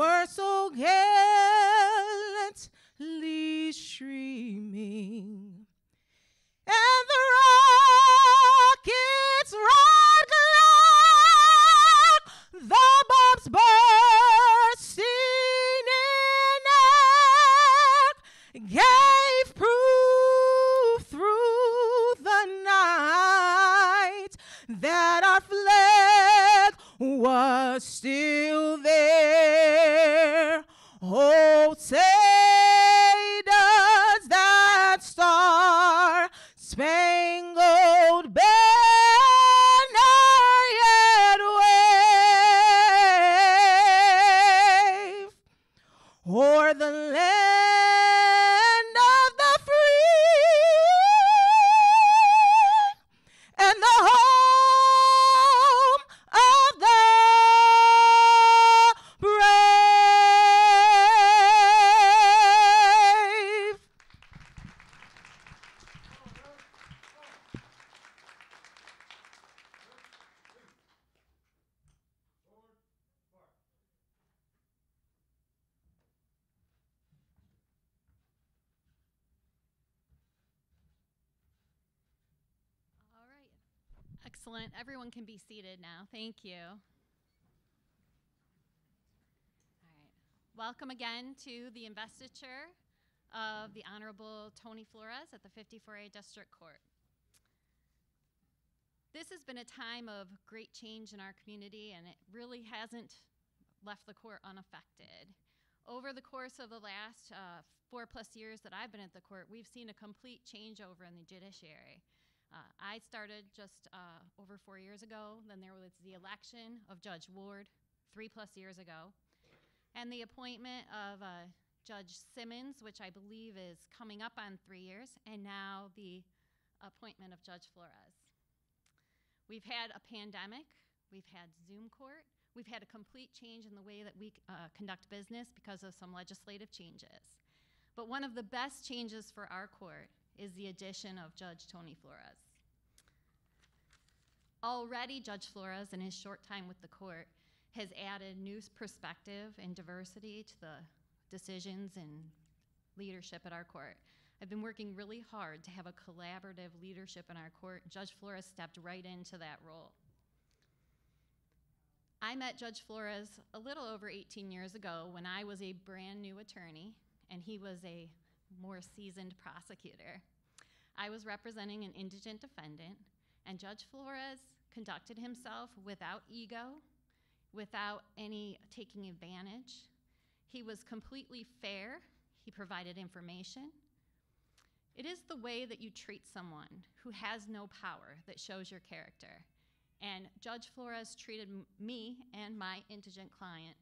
were so gallantly Everyone can be seated now. Thank you. All right. Welcome again to the investiture of the Honorable Tony Flores at the 54A District Court. This has been a time of great change in our community, and it really hasn't left the court unaffected. Over the course of the last uh, four plus years that I've been at the court, we've seen a complete changeover in the judiciary. Uh, I started just uh, over four years ago. Then there was the election of Judge Ward three plus years ago, and the appointment of uh, Judge Simmons, which I believe is coming up on three years, and now the appointment of Judge Flores. We've had a pandemic, we've had Zoom court, we've had a complete change in the way that we uh, conduct business because of some legislative changes. But one of the best changes for our court is the addition of Judge Tony Flores. Already, Judge Flores, in his short time with the court, has added new perspective and diversity to the decisions and leadership at our court. I've been working really hard to have a collaborative leadership in our court. Judge Flores stepped right into that role. I met Judge Flores a little over 18 years ago when I was a brand new attorney and he was a more seasoned prosecutor. I was representing an indigent defendant, and Judge Flores conducted himself without ego, without any taking advantage. He was completely fair, he provided information. It is the way that you treat someone who has no power that shows your character. And Judge Flores treated me and my indigent client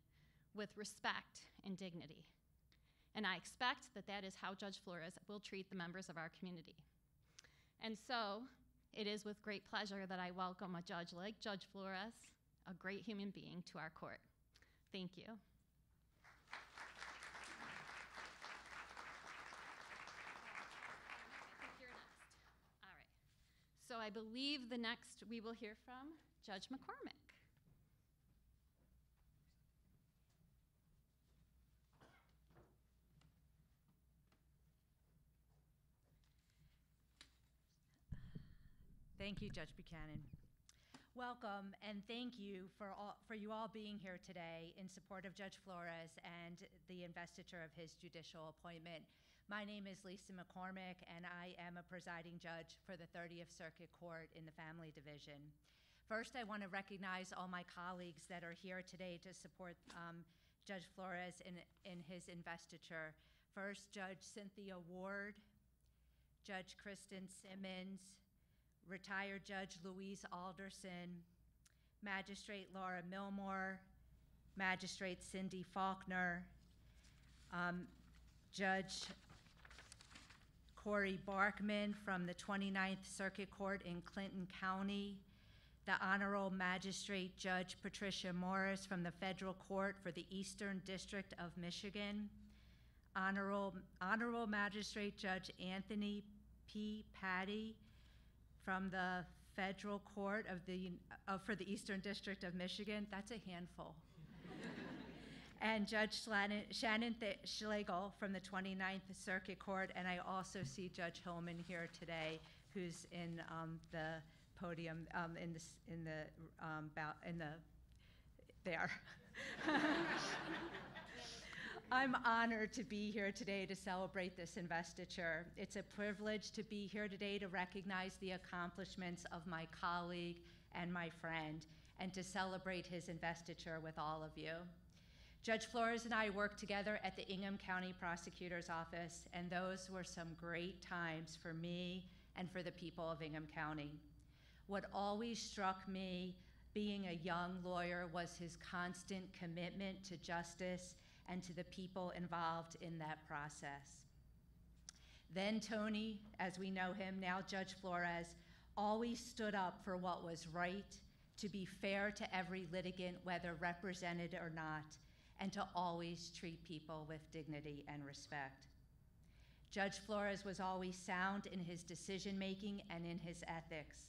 with respect and dignity. And I expect that that is how Judge Flores will treat the members of our community. And so, it is with great pleasure that I welcome a judge like Judge Flores, a great human being, to our court. Thank you. So I believe the next we will hear from Judge McCordic. Thank you, Judge Buchanan. Welcome and thank you for all, for you all being here today in support of Judge Flores and the investiture of his judicial appointment. My name is Lisa McCordic and I am a presiding judge for the 30th Circuit Court in the Family Division. First, I want to recognize all my colleagues that are here today to support um, Judge Flores in, in his investiture. First, Judge Cynthia Ward, Judge Kristen Simmons, retired Judge Louise Alderson, Magistrate Laura Milmore, Magistrate Cindy Faulkner, um, Judge Corey Barkman from the 29th Circuit Court in Clinton County, the Honorable Magistrate Judge Patricia Morris from the Federal Court for the Eastern District of Michigan, Honorable, Honorable Magistrate Judge Anthony P. Patti from the Federal Court of the, uh, for the Eastern District of Michigan. That's a handful. and Judge Shannon, Schlegel from the 29th Circuit Court. And I also see Judge Hillman here today, who's in um, the podium, um, in the, in the, um, in the, there. I'm honored to be here today to celebrate this investiture. It's a privilege to be here today to recognize the accomplishments of my colleague and my friend and to celebrate his investiture with all of you. Judge Flores and I worked together at the Ingham County Prosecutor's Office, and those were some great times for me and for the people of Ingham County. What always struck me being a young lawyer was his constant commitment to justice and to the people involved in that process. Then Tony, as we know him, now Judge Flores, always stood up for what was right, to be fair to every litigant, whether represented or not, and to always treat people with dignity and respect. Judge Flores was always sound in his decision making and in his ethics.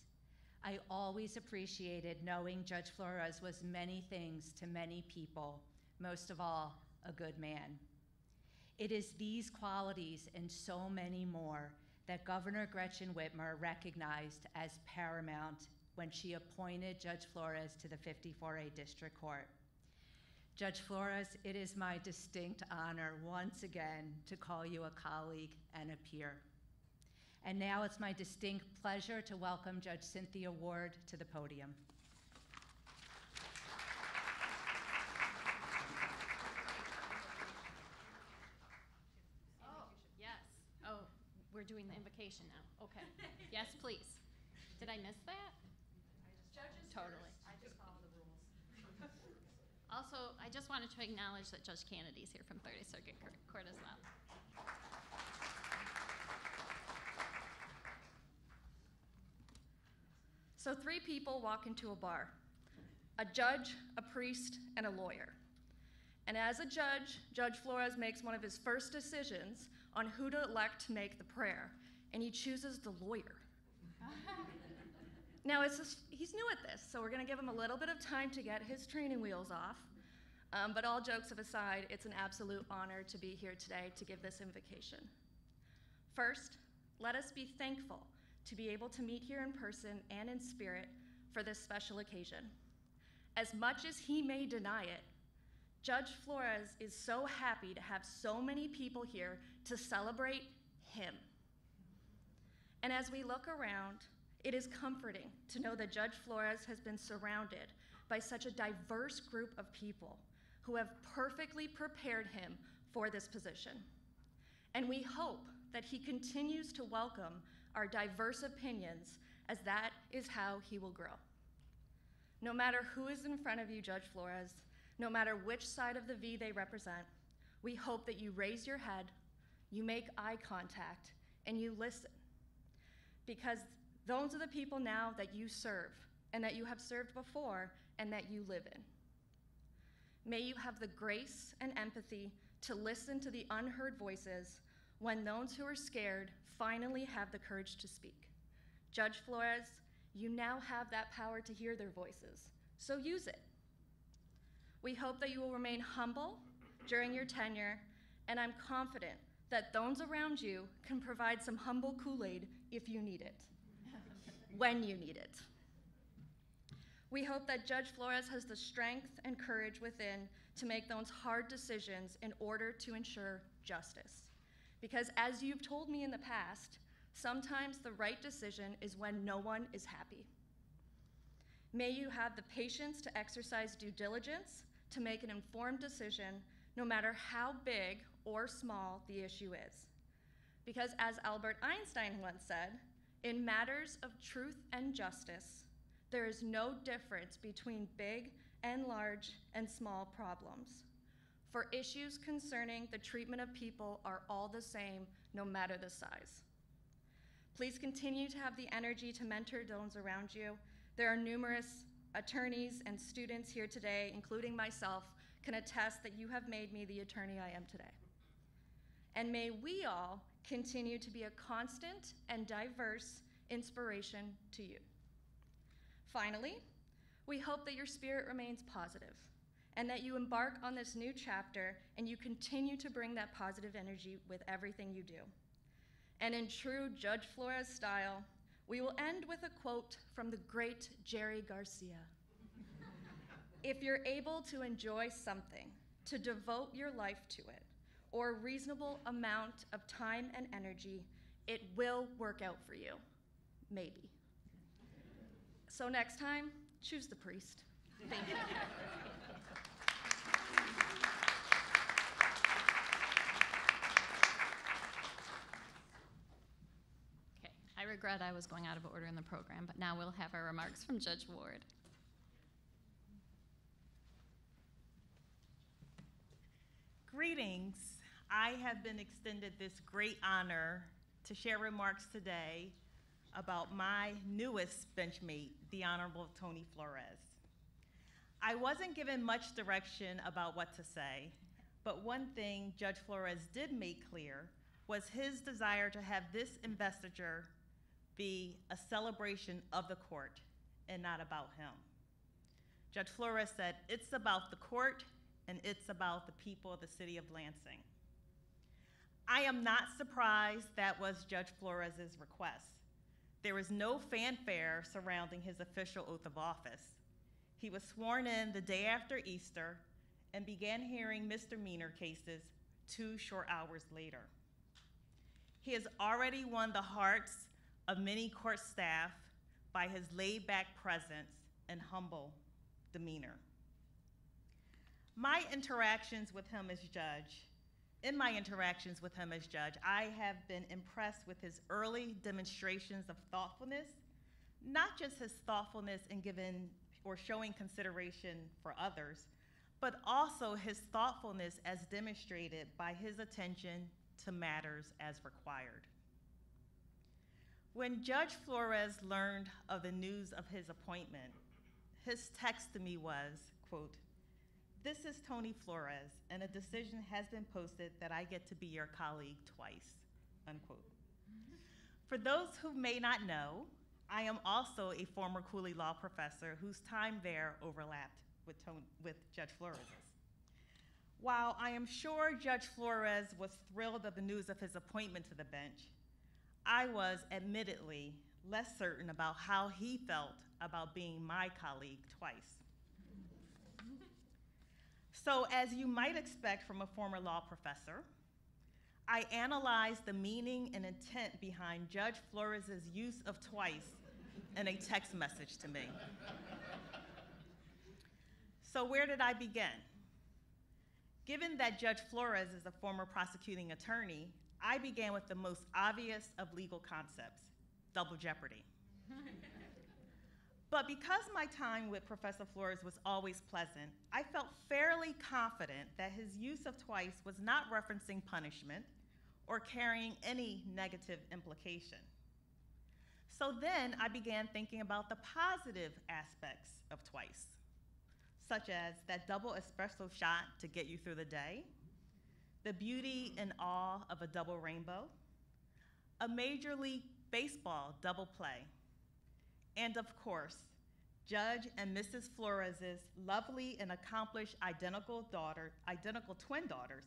I always appreciated knowing Judge Flores was many things to many people, most of all, a good man. It is these qualities and so many more that Governor Gretchen Whitmer recognized as paramount when she appointed Judge Flores to the 54A District Court. Judge Flores, it is my distinct honor once again to call you a colleague and a peer. And now it's my distinct pleasure to welcome Judge Cynthia Ward to the podium. Oh, yes. Oh, we're doing the invocation now. Okay. Yes, please. Did I miss that? Judges. Totally. I just follow the rules. Also, I just wanted to acknowledge that Judge Canady's here from 30th Circuit Court as well. So, three people walk into a bar a judge, a priest, and a lawyer. And as a judge, Judge Flores makes one of his first decisions on who to elect to make the prayer, and he chooses the lawyer. now, it's just, he's new at this, so we're going to give him a little bit of time to get his training wheels off. Um, but all jokes aside, it's an absolute honor to be here today to give this invocation. First, let us be thankful to be able to meet here in person and in spirit for this special occasion. As much as he may deny it, Judge Flores is so happy to have so many people here to celebrate him. And as we look around, it is comforting to know that Judge Flores has been surrounded by such a diverse group of people who have perfectly prepared him for this position. And we hope that he continues to welcome our diverse opinions, as that is how he will grow. No matter who is in front of you, Judge Flores, no matter which side of the V they represent, we hope that you raise your head, you make eye contact, and you listen. Because those are the people now that you serve, and that you have served before, and that you live in. May you have the grace and empathy to listen to the unheard voices when those who are scared finally have the courage to speak. Judge Flores, you now have that power to hear their voices, so use it. We hope that you will remain humble during your tenure, and I'm confident that those around you can provide some humble Kool Aid if you need it, when you need it. We hope that Judge Flores has the strength and courage within to make those hard decisions in order to ensure justice. Because as you've told me in the past, sometimes the right decision is when no one is happy. May you have the patience to exercise due diligence to make an informed decision, no matter how big or small the issue is. Because as Albert Einstein once said, in matters of truth and justice, there is no difference between big and large and small problems. For issues concerning the treatment of people are all the same, no matter the size. Please continue to have the energy to mentor those around you. There are numerous attorneys and students here today, including myself, can attest that you have made me the attorney I am today. And may we all continue to be a constant and diverse inspiration to you. Finally, we hope that your spirit remains positive and that you embark on this new chapter and you continue to bring that positive energy with everything you do. And in true Judge Flores style, we will end with a quote from the great Jerry Garcia. if you're able to enjoy something, to devote your life to it, or a reasonable amount of time and energy, it will work out for you. Maybe. So next time, choose the priest. Thank you. Okay, I regret I was going out of order in the program, but now we'll have our remarks from Judge Ward. Greetings. I have been extended this great honor to share remarks today about my newest benchmate, the Honorable Tony Flores. I wasn't given much direction about what to say, but one thing Judge Flores did make clear was his desire to have this investiture be a celebration of the court and not about him. Judge Flores said, It's about the court and it's about the people of the city of Lansing. I am not surprised that was Judge Flores' request. There was no fanfare surrounding his official oath of office. He was sworn in the day after Easter and began hearing misdemeanor cases two short hours later. He has already won the hearts of many court staff by his laid back presence and humble demeanor. My interactions with him as judge, in my interactions with him as judge, I have been impressed with his early demonstrations of thoughtfulness, not just his thoughtfulness in giving or showing consideration for others, but also his thoughtfulness as demonstrated by his attention to matters as required. When Judge Flores learned of the news of his appointment, his text to me was, quote, this is Tony Flores, and a decision has been posted that I get to be your colleague twice, unquote. For those who may not know, I am also a former Cooley Law professor whose time there overlapped with, Tony, with Judge Flores'. While I am sure Judge Flores was thrilled at the news of his appointment to the bench, I was admittedly less certain about how he felt about being my colleague twice. So, as you might expect from a former law professor, I analyzed the meaning and intent behind Judge Flores' use of twice in a text message to me. So, where did I begin? Given that Judge Flores is a former prosecuting attorney, I began with the most obvious of legal concepts double jeopardy. But because my time with Professor Flores was always pleasant, I felt fairly confident that his use of twice was not referencing punishment or carrying any negative implication. So then I began thinking about the positive aspects of twice, such as that double espresso shot to get you through the day, the beauty and awe of a double rainbow, a Major League Baseball double play, and of course, Judge and Mrs. Flores' lovely and accomplished identical daughter, identical twin daughters,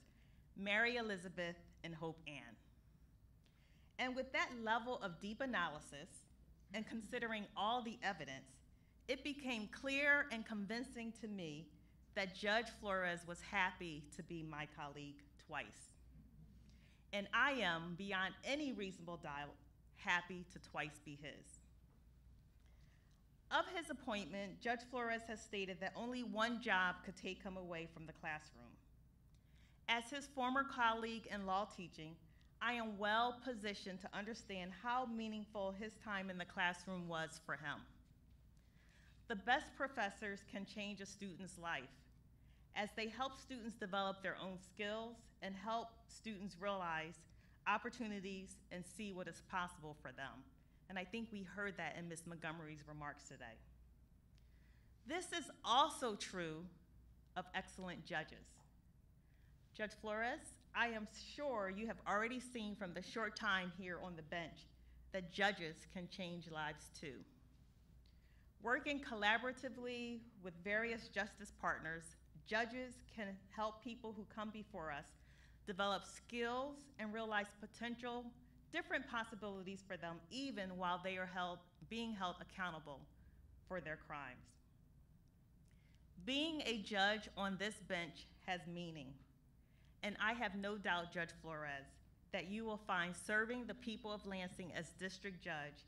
Mary Elizabeth and Hope Ann. And with that level of deep analysis and considering all the evidence, it became clear and convincing to me that Judge Flores was happy to be my colleague twice. And I am, beyond any reasonable doubt, happy to twice be his. Of his appointment, Judge Flores has stated that only one job could take him away from the classroom. As his former colleague in law teaching, I am well positioned to understand how meaningful his time in the classroom was for him. The best professors can change a student's life as they help students develop their own skills and help students realize opportunities and see what is possible for them. And I think we heard that in Ms. Montgomery's remarks today. This is also true of excellent judges. Judge Flores, I am sure you have already seen from the short time here on the bench that judges can change lives too. Working collaboratively with various justice partners, judges can help people who come before us develop skills and realize potential different possibilities for them even while they are held, being held accountable for their crimes. Being a judge on this bench has meaning, and I have no doubt, Judge Flores, that you will find serving the people of Lansing as district judge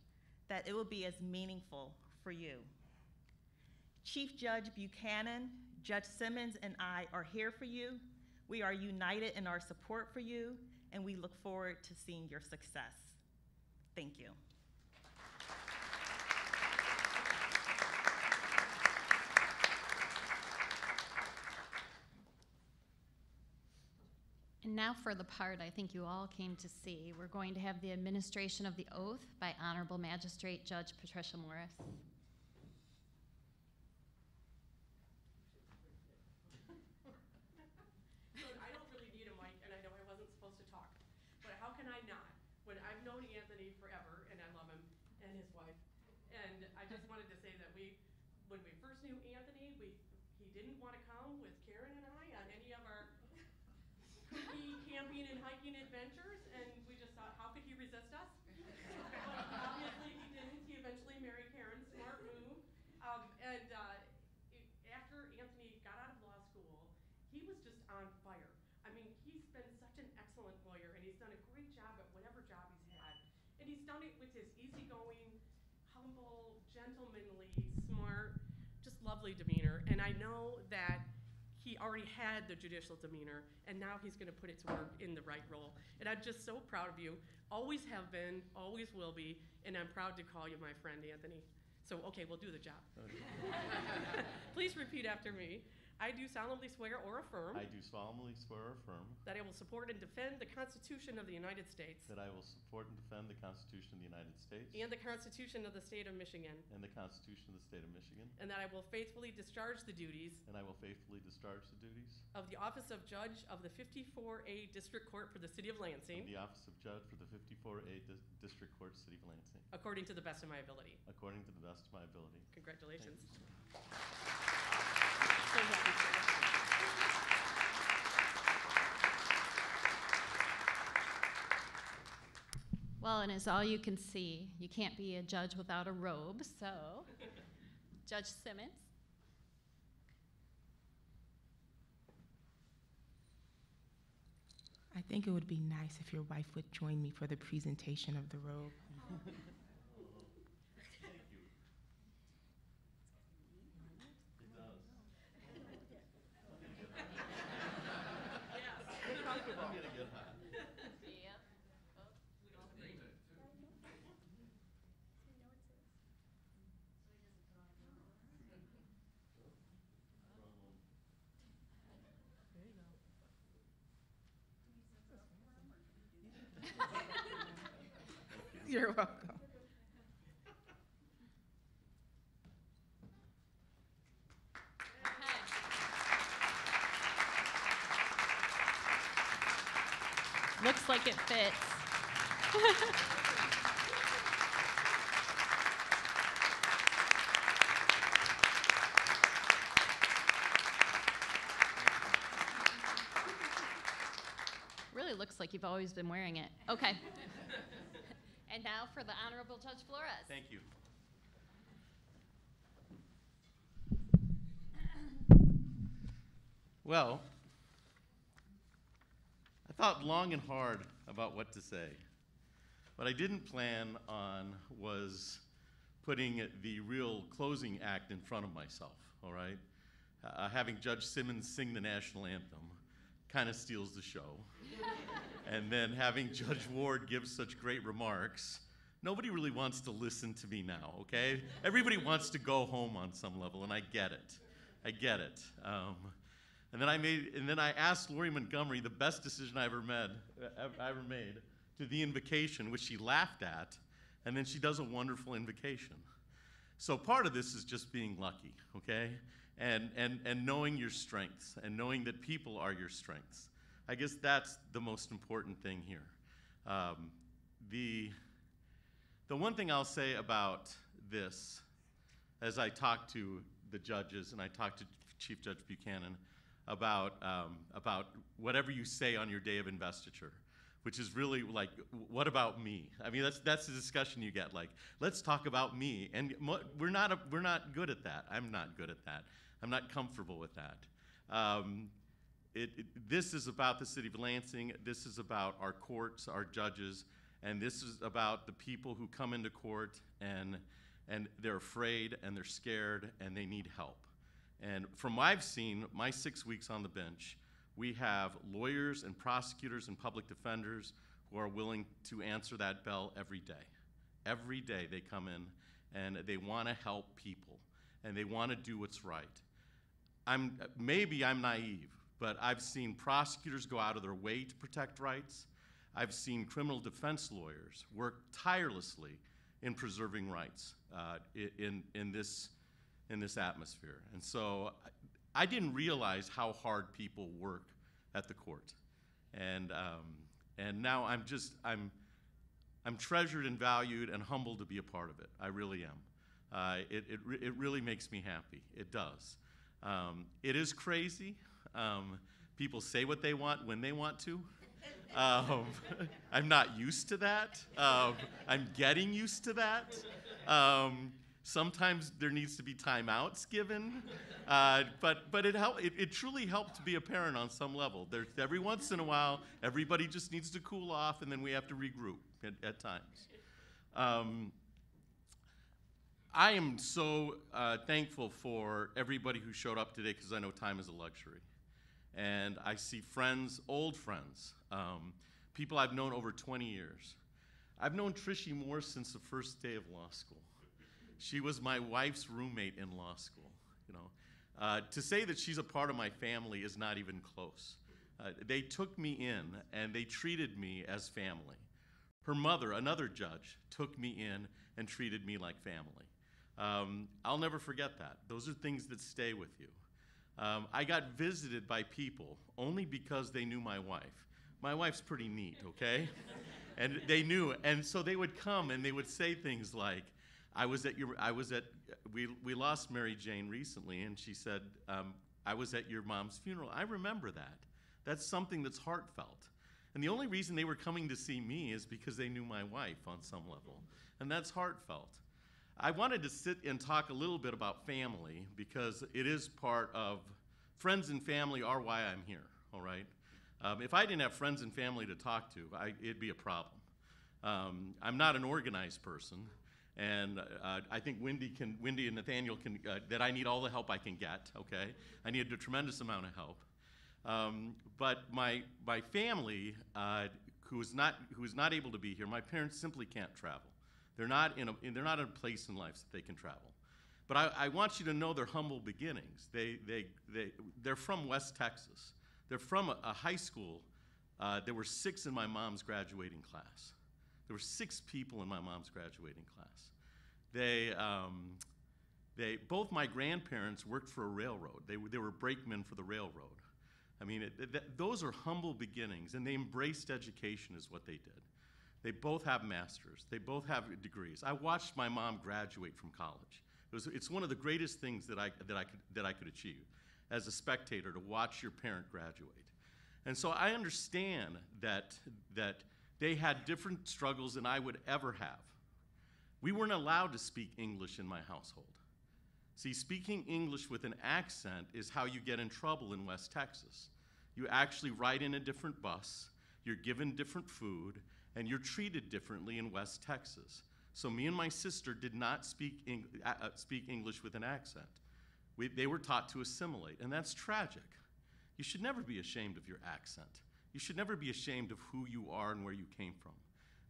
that it will be as meaningful for you. Chief Judge Buchanan, Judge Simmons, and I are here for you. We are united in our support for you, and we look forward to seeing your success. Thank you. And now for the part I think you all came to see. We're going to have the administration of the oath by Honorable Magistrate Judge Patricia Morris. So I don't really need a mic, and I know I wasn't supposed to talk, but how can I not? When I've known Anthony forever, and I love him, and his wife, and I just wanted to say that we, when we first knew Anthony, we, he didn't want to come with Karen and I on any of our cookie camping and hiking adventures, and we just thought, how could he resist us? But obviously he didn't. He eventually married Karen. Smart move. Um, and uh, i- after Anthony got out of law school, he was just on fire. I mean, he's been such an excellent lawyer, and he's done a great job at whatever job he's had. And he's done it with his easygoing, humble, gentlemanly, smart, just lovely demeanor. And I know that he already had the judicial demeanor, and now he's going to put it to work in the right role. And I'm just so proud of you. Always have been, always will be, and I'm proud to call you my friend, Anthony. So, okay, we'll do the job. Please repeat after me. I do solemnly swear or affirm I do solemnly swear or affirm that I will support and defend the Constitution of the United States that I will support and defend the Constitution of the United States and the Constitution of the State of Michigan, and the Constitution of the State of Michigan, and that I will faithfully discharge the duties and I will faithfully discharge the duties of the office of Judge of the 54A District Court for the City of of Lansing the office of Judge for the 54A Dis- District Court, City of Lansing, according to the best of my ability. according to the best of my ability. Congratulations. Thank So Well, and as all you can see, you can't be a judge without a robe, so Judge Simmons. I think it would be nice if your wife would join me for the presentation of the robe. You're welcome. Looks like it fits. Really looks like you've always been wearing it. Okay. For the Honorable Judge Flores. Thank you. Well, I thought long and hard about what to say. What I didn't plan on was putting the real closing act in front of myself, all right? Uh, having Judge Simmons sing the national anthem kind of steals the show. and then having Judge Ward give such great remarks nobody really wants to listen to me now, okay? Everybody wants to go home on some level, and I get it. I get it. Um, and then I made, and then I asked Lori Montgomery the best decision I ever made, I ever made, to the invocation, which she laughed at, and then she does a wonderful invocation. So part of this is just being lucky, okay? And, and, and knowing your strengths and knowing that people are your strengths. I guess that's the most important thing here. Um, the, the one thing I'll say about this, as I talk to the judges and I talk to Chief Judge Buchanan about, um, about whatever you say on your day of investiture, which is really like, what about me? I mean, that's, that's the discussion you get. Like, let's talk about me. And we're not, a, we're not good at that. I'm not good at that. I'm not comfortable with that. Um, it, it, this is about the city of Lansing. This is about our courts, our judges, and this is about the people who come into court and, and they're afraid and they're scared and they need help. And from what I've seen, my six weeks on the bench, we have lawyers and prosecutors and public defenders who are willing to answer that bell every day. Every day they come in and they want to help people and they want to do what's right. I'm, maybe I'm naive, but I've seen prosecutors go out of their way to protect rights. I've seen criminal defense lawyers work tirelessly in preserving rights uh, in, in, this, in this atmosphere. And so I didn't realize how hard people work at the court. And, um, and now I'm just, I'm, I'm treasured and valued and humbled to be a part of it. I really am. Uh, it, it, it really makes me happy. It does. Um, it is crazy. Um, people say what they want when they want to. Um, I'm not used to that. Um, I'm getting used to that. Um, sometimes there needs to be timeouts given, uh, but but it, help, it it truly helped to be a parent on some level. There's every once in a while, everybody just needs to cool off, and then we have to regroup at, at times. Um, I am so uh, thankful for everybody who showed up today because I know time is a luxury. And I see friends, old friends, um, people I've known over 20 years. I've known Trishy Moore since the first day of law school. She was my wife's roommate in law school. You know, uh, to say that she's a part of my family is not even close. Uh, they took me in and they treated me as family. Her mother, another judge, took me in and treated me like family. Um, I'll never forget that. Those are things that stay with you. Um, I got visited by people only because they knew my wife. My wife's pretty neat, okay? and they knew, and so they would come and they would say things like, "I was at your, I was at, we we lost Mary Jane recently, and she said, um, I was at your mom's funeral. I remember that. That's something that's heartfelt. And the only reason they were coming to see me is because they knew my wife on some level, and that's heartfelt. I wanted to sit and talk a little bit about family because it is part of friends and family are why I'm here, all right? Um, if I didn't have friends and family to talk to, I, it'd be a problem. Um, I'm not an organized person, and uh, I think Wendy can, Wendy and Nathaniel can, uh, that I need all the help I can get. Okay, I need a tremendous amount of help. Um, but my my family, uh, who is not who is not able to be here, my parents simply can't travel. They're not in a, they're not in a place in life that they can travel. But I, I want you to know their humble beginnings. They, they, they, they're from West Texas. They're from a, a high school. Uh, there were six in my mom's graduating class. There were six people in my mom's graduating class. They, um, they, both my grandparents worked for a railroad. They, were- they were brakemen for the railroad. I mean, it- those are humble beginnings, and they embraced education, is what they did. They both have masters. They both have degrees. I watched my mom graduate from college. It was, it's one of the greatest things that I, that, I could, that I could achieve as a spectator to watch your parent graduate. And so I understand that, that they had different struggles than I would ever have. We weren't allowed to speak English in my household. See, speaking English with an accent is how you get in trouble in West Texas. You actually ride in a different bus, you're given different food, and you're treated differently in West Texas. So me and my sister did not speak, Eng- uh, uh, speak English with an accent. We, they were taught to assimilate, and that's tragic. You should never be ashamed of your accent. You should never be ashamed of who you are and where you came from.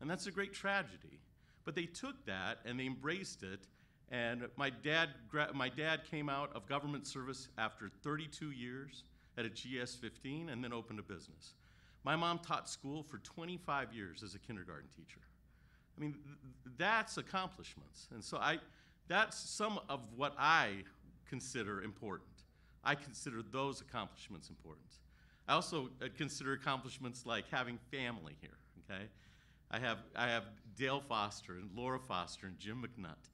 And that's a great tragedy. But they took that and they embraced it. And my dad, my dad came out of government service after 32 years at a GS 15 and then opened a business. My mom taught school for 25 years as a kindergarten teacher. I mean, th- th- that's accomplishments. And so I, that's some of what I consider important. I consider those accomplishments important. I also uh, consider accomplishments like having family here, okay? I have, I have Dale Foster and Laura Foster and Jim McNutt,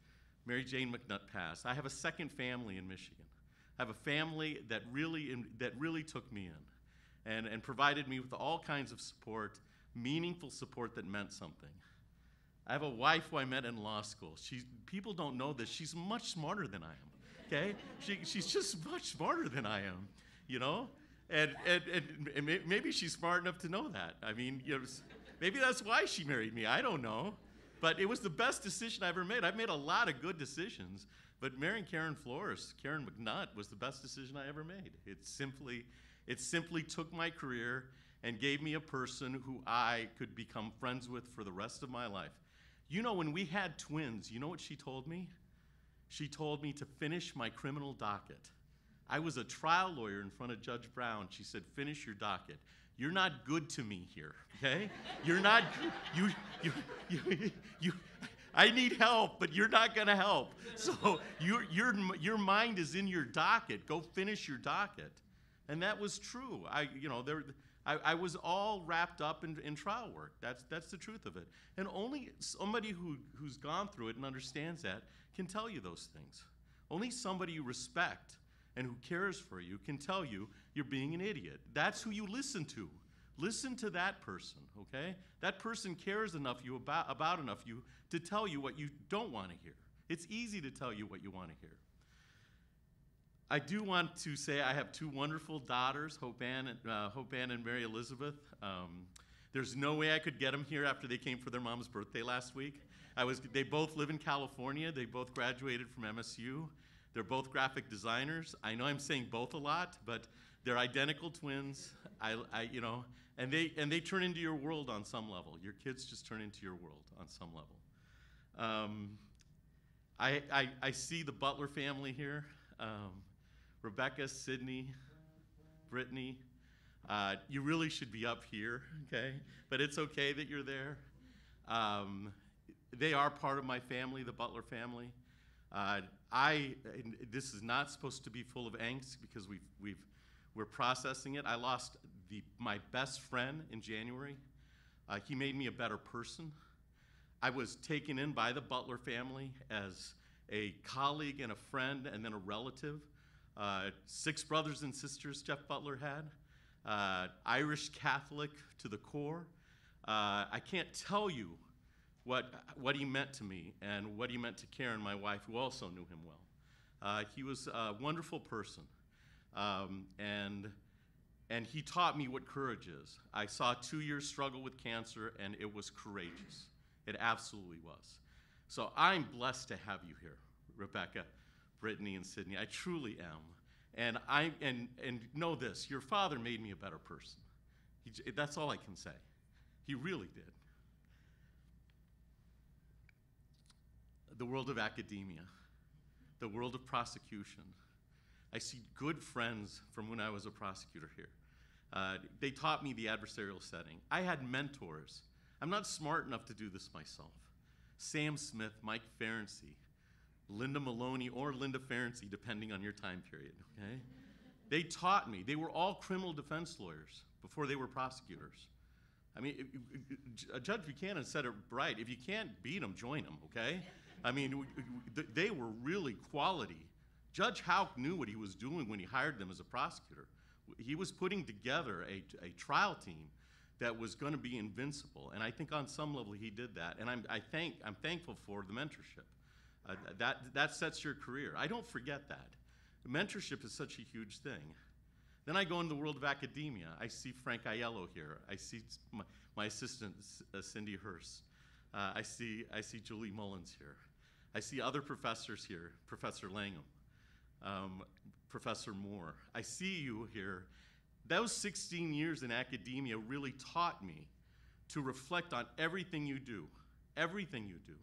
Mary Jane McNutt passed. I have a second family in Michigan. I have a family that really, that really took me in and, and provided me with all kinds of support, meaningful support that meant something. I have a wife who I met in law school. She, people don't know this. She's much smarter than I am. Okay? She, she's just much smarter than I am, you know? And, and, and, and maybe she's smart enough to know that. I mean, you know, maybe that's why she married me. I don't know. But it was the best decision I ever made. I've made a lot of good decisions, but marrying Karen Flores, Karen McNutt, was the best decision I ever made. It simply, it simply took my career and gave me a person who I could become friends with for the rest of my life. You know, when we had twins, you know what she told me? She told me to finish my criminal docket. I was a trial lawyer in front of Judge Brown. She said, "Finish your docket. You're not good to me here, okay? You're not you you you you." I need help, but you're not going to help. So your your your mind is in your docket. Go finish your docket, and that was true. I you know there. I, I was all wrapped up in, in trial work. That's, that's the truth of it. And only somebody who, who's gone through it and understands that can tell you those things. Only somebody you respect and who cares for you can tell you you're being an idiot. That's who you listen to. Listen to that person, okay? That person cares enough you about, about enough you to tell you what you don't want to hear. It's easy to tell you what you want to hear. I do want to say I have two wonderful daughters, Hope Ann and, uh, Hope Ann and Mary Elizabeth. Um, there's no way I could get them here after they came for their mom's birthday last week. I was, they both live in California. They both graduated from MSU. They're both graphic designers. I know I'm saying both a lot, but they're identical twins. I, I, you know, and they and they turn into your world on some level. Your kids just turn into your world on some level. Um, I, I, I see the Butler family here. Um, Rebecca, Sydney, Brittany. Uh, you really should be up here, okay? But it's okay that you're there. Um, they are part of my family, the Butler family. Uh, I, this is not supposed to be full of angst because we've, we've, we're processing it. I lost the, my best friend in January. Uh, he made me a better person. I was taken in by the Butler family as a colleague and a friend and then a relative. Uh, six brothers and sisters Jeff Butler had, uh, Irish Catholic to the core. Uh, I can't tell you what, what he meant to me and what he meant to Karen, my wife, who also knew him well. Uh, he was a wonderful person, um, and, and he taught me what courage is. I saw two years struggle with cancer, and it was courageous. It absolutely was. So I'm blessed to have you here, Rebecca, Brittany, and Sydney. I truly am. And I and and know this: your father made me a better person. He, that's all I can say. He really did. The world of academia, the world of prosecution. I see good friends from when I was a prosecutor here. Uh, they taught me the adversarial setting. I had mentors. I'm not smart enough to do this myself. Sam Smith, Mike Ferenczi, Linda Maloney, or Linda Ferenczi, depending on your time period, okay? They taught me. They were all criminal defense lawyers before they were prosecutors. I mean, if- uh, Judge Buchanan said it right. If you can't beat them, join them, okay? I mean, they were really quality. Judge Hauk knew what he was doing when he hired them as a prosecutor. He was putting together a, a trial team that was going to be invincible, and I think on some level he did that. And I'm, I thank, I'm thankful for the mentorship. Uh, that, that sets your career. I don't forget that. Mentorship is such a huge thing. Then I go into the world of academia. I see Frank Aiello here. I see my, my assistant, uh, Cindy Hurst. Uh, I, see, I see Julie Mullins here. I see other professors here, Professor Langham, um, Professor Moore. I see you here. Those 16 years in academia really taught me to reflect on everything you do, everything you do.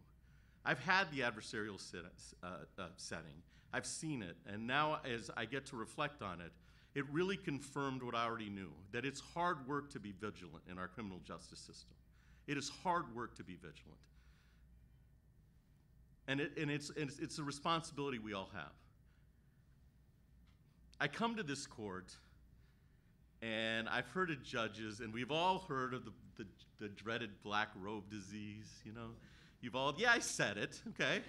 I've had the adversarial sit, uh, uh, setting. I've seen it, and now as I get to reflect on it, it really confirmed what I already knew that it's hard work to be vigilant in our criminal justice system. It is hard work to be vigilant. And, it, and it's, it's, it's a responsibility we all have. I come to this court, and I've heard of judges, and we've all heard of the, the, the dreaded black robe disease, you know? You've all, yeah, I said it, okay?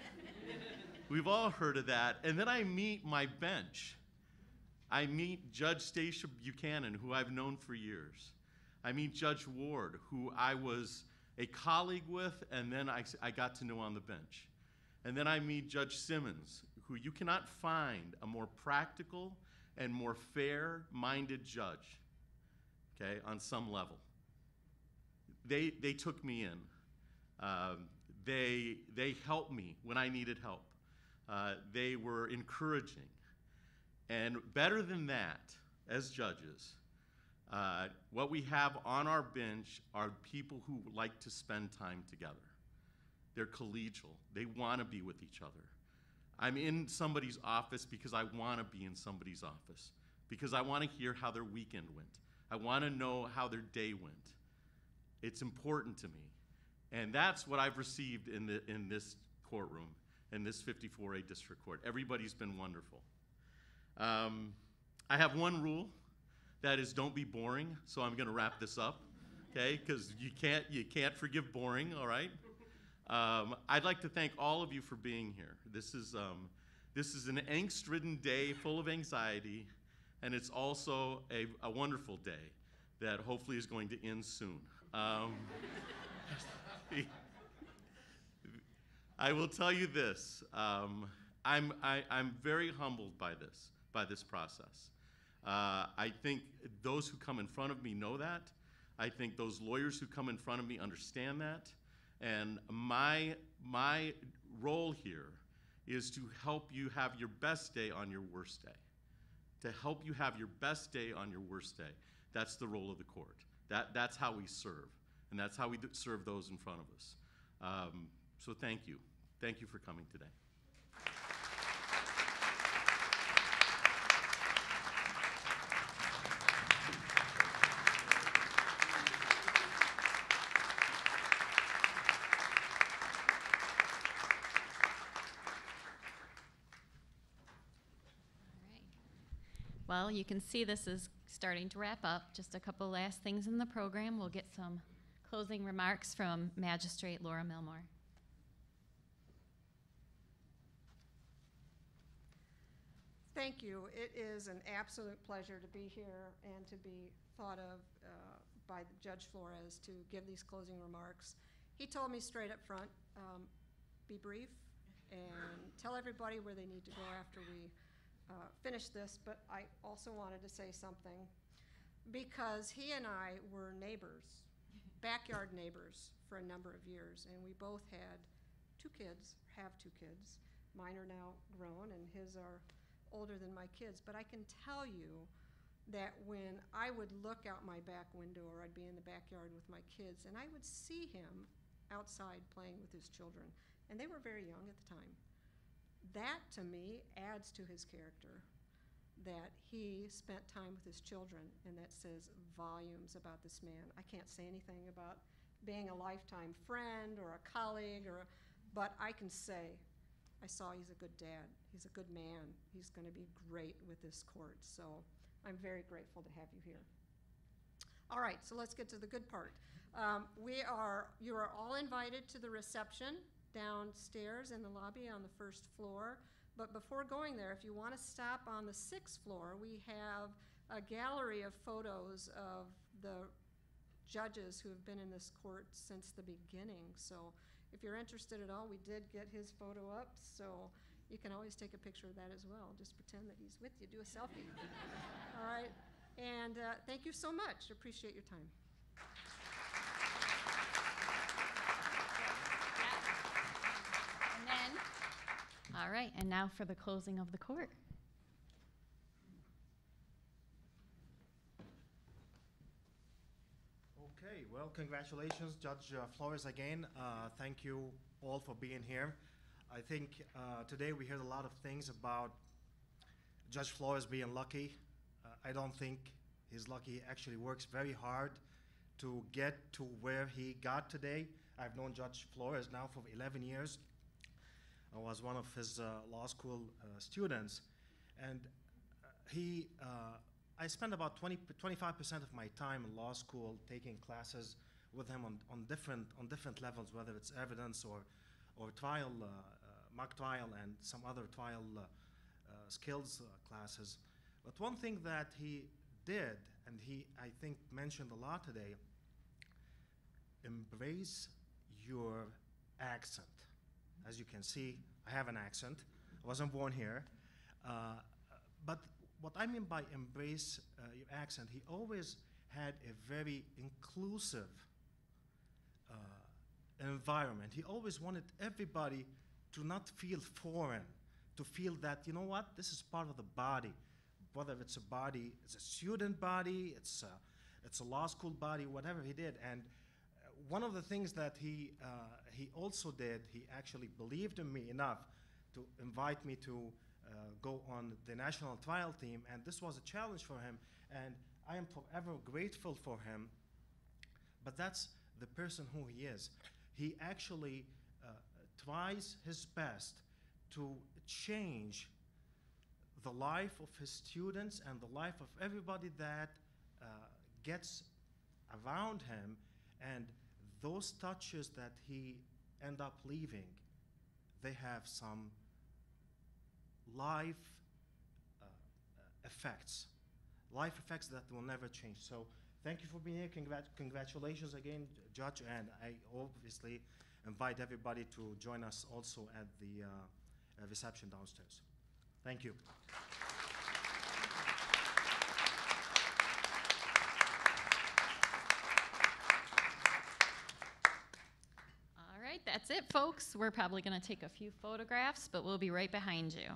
we've all heard of that. And then I meet my bench. I meet Judge Stacia Buchanan, who I've known for years. I meet Judge Ward, who I was a colleague with, and then I, I got to know on the bench. And then I meet Judge Simmons, who you cannot find a more practical and more fair minded judge, okay, on some level. They, they took me in. Um, they, they helped me when I needed help. Uh, they were encouraging. And better than that, as judges, uh, what we have on our bench are people who like to spend time together. They're collegial, they want to be with each other. I'm in somebody's office because I want to be in somebody's office, because I want to hear how their weekend went. I want to know how their day went. It's important to me. And that's what I've received in, the, in this courtroom, in this 54A district court. Everybody's been wonderful. Um, I have one rule that is don't be boring, so I'm going to wrap this up, okay? Because you can't, you can't forgive boring, all right? Um, I'd like to thank all of you for being here. This is, um, this is an angst ridden day full of anxiety, and it's also a, a wonderful day that hopefully is going to end soon. I will tell you this um, I'm, I, I'm very humbled by this, by this process. Uh, I think those who come in front of me know that. I think those lawyers who come in front of me understand that. And my, my role here is to help you have your best day on your worst day. To help you have your best day on your worst day. That's the role of the court. That, that's how we serve. And that's how we serve those in front of us. Um, so thank you. Thank you for coming today. Well, you can see this is starting to wrap up. Just a couple last things in the program. We'll get some closing remarks from Magistrate Laura Milmore. Thank you. It is an absolute pleasure to be here and to be thought of uh, by Judge Flores to give these closing remarks. He told me straight up front, um, be brief and tell everybody where they need to go after we uh, finish this, but I also wanted to say something because he and I were neighbors, backyard neighbors for a number of years, and we both had two kids, have two kids. Mine are now grown, and his are older than my kids. But I can tell you that when I would look out my back window or I'd be in the backyard with my kids and I would see him outside playing with his children, and they were very young at the time. That to me adds to his character that he spent time with his children, and that says volumes about this man. I can't say anything about being a lifetime friend or a colleague, or, but I can say I saw he's a good dad. He's a good man. He's going to be great with this court. So I'm very grateful to have you here. All right, so let's get to the good part. Um, we are, you are all invited to the reception downstairs in the lobby on the first floor. But before going there, if you want to stop on the sixth floor, we have a gallery of photos of the judges who have been in this court since the beginning. So if you're interested at all, we did get his photo up, so you can always take a picture of that as well. Just pretend that he's with you, do a selfie. all right? And uh, thank you so much. Appreciate your time. All right, and now for the closing of the court. Okay, well, congratulations, Judge uh, Flores, again. Uh, Thank you all for being here. I think uh, today we heard a lot of things about Judge Flores being lucky. Uh, I don't think he's lucky. He actually works very hard to get to where he got today. I've known Judge Flores now for 11 years. I was one of his uh, law school uh, students, and uh, he, I spent about 20, 25% of my time in law school taking classes with him on, on different on different levels, whether it's evidence or, or trial, mock trial, and some other trial skills classes. But one thing that he did, and he I think mentioned a lot today, embrace your accent. As you can see, I have an accent. I wasn't born here. Uh, but what I mean by embrace uh, your accent, he always had a very inclusive uh, environment. He always wanted everybody to not feel foreign, to feel that, you know what, this is part of the body. Whether it's a body, it's a student body, it's a, it's a law school body, whatever he did. And one of the things that he, uh, he also did, he actually believed in me enough to invite me to uh, go on the national trial team, and this was a challenge for him, and I am forever grateful for him. But that's the person who he is. He actually uh, tries his best to change the life of his students and the life of everybody that uh, gets around him, and those touches that he end up leaving, they have some life uh, effects, life effects that will never change. So thank you for being here. Congrat- congratulations again, Judge, and I obviously invite everybody to join us also at the uh, uh, reception downstairs. Thank you. All right, that's it, folks. We're probably going to take a few photographs, but we'll be right behind you.